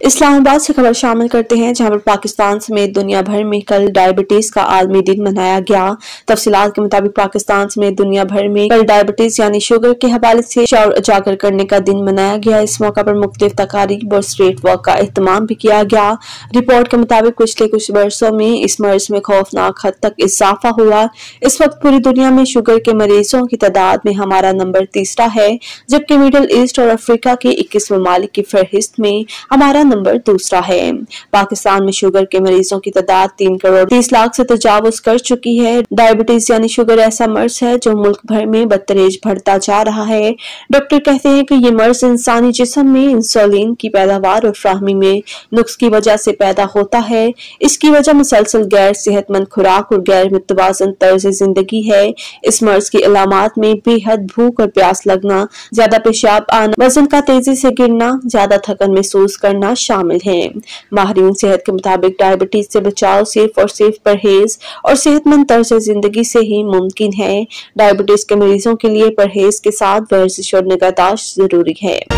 इस्लामाबाद से खबर शामिल करते हैं, जहाँ पर पाकिस्तान समेत दुनिया भर में कल डायबिटीज़ का आलमी दिन मनाया गया। तफसीलात के मुताबिक पाकिस्तान समेत दुनिया भर में कल डायबिटीज़ यानी शुगर के हवाले से शौर उजागर करने का दिन मनाया गया। इस मौका पर मुख्तलिफ़ तकारीब और स्ट्रेट वर्क का अहतमाम भी किया गया। रिपोर्ट के मुताबिक पिछले कुछ वर्षों में इस मर्ज में खौफनाक हद तक इजाफा हुआ। इस वक्त पूरी दुनिया में शुगर के मरीजों की तादाद में हमारा नंबर तीसरा है, जबकि मिडल ईस्ट और अफ्रीका के इक्कीस ममालिक की फहरिस्त में हमारा नंबर दूसरा है। पाकिस्तान में शुगर के मरीजों की तादाद तीन करोड़ तीस लाख से तजावज कर चुकी है। डायबिटीज़ यानी शुगर ऐसा मर्ज है जो मुल्क भर में बदतरेज बढ़ता जा रहा है। डॉक्टर कहते हैं कि ये मर्ज इंसानी जिसम में इंसुलिन की पैदावार और फ्राहमी में नुक्स की वजह से पैदा होता है। इसकी वजह मुसलसल गैर सेहतमंद खुराक और गैर मुतवाजन तर्ज ज़िंदगी है। इस मर्ज की अलामत में बेहद भूख और प्यास लगना, ज़्यादा पेशाब आना, वज़न का तेज़ी से गिरना, ज़्यादा थकन महसूस करना शामिल हैं। माहरीन सेहत के मुताबिक डायबिटीज़ से बचाव सिर्फ़ और सिर्फ़ परहेज और सेहतमंद तर्ज ज़िंदगी से ही मुमकिन है। डायबिटीज़ के मरीजों के लिए परहेज के साथ वर्जिश और निगहदाश्त ज़रूरी है।